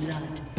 Blood.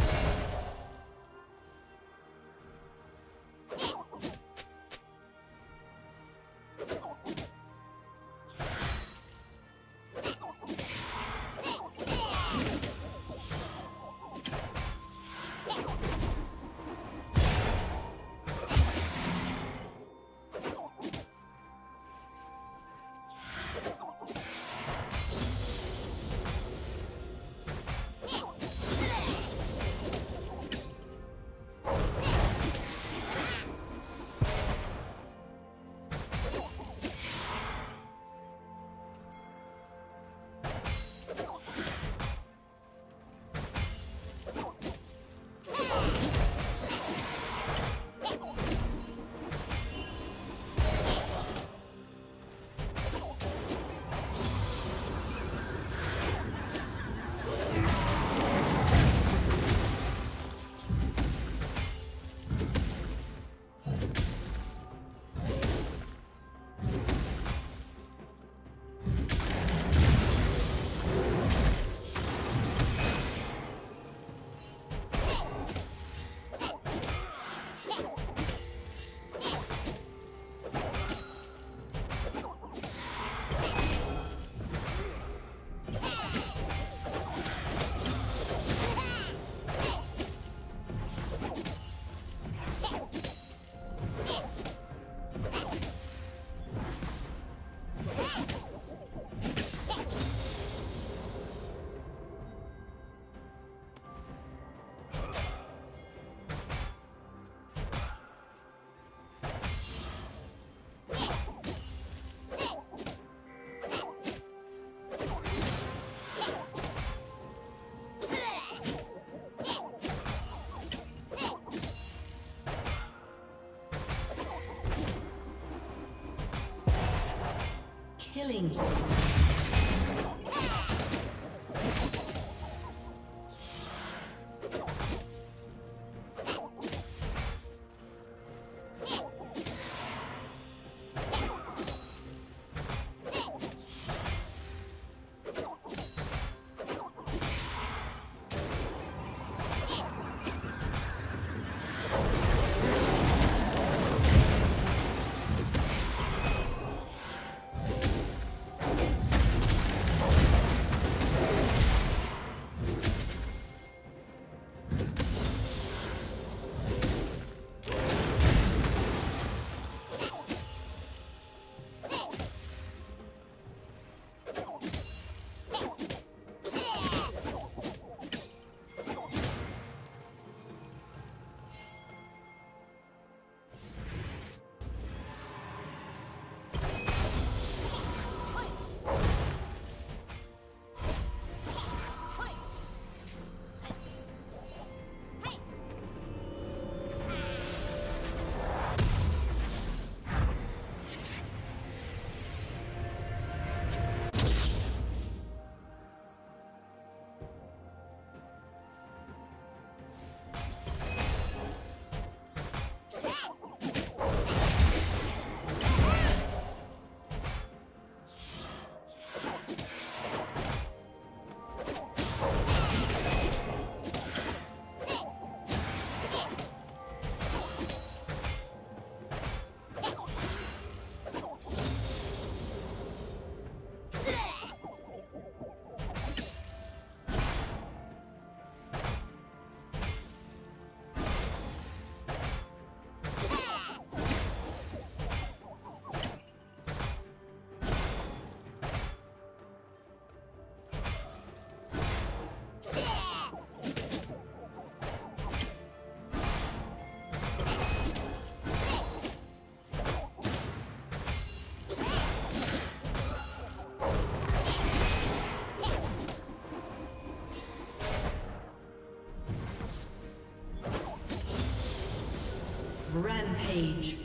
Killing spree. Rampage.